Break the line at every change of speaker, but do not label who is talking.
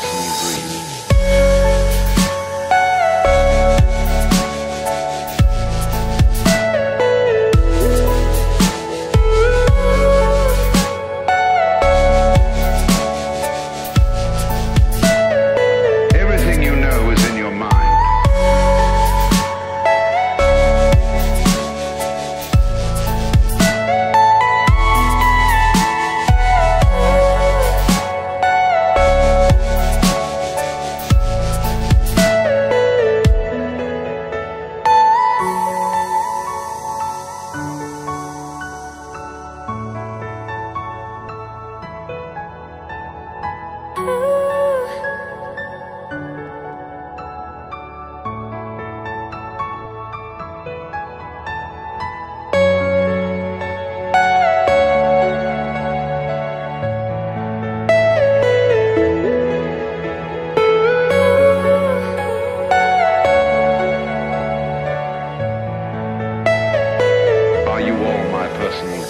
person you breathe. you all my personal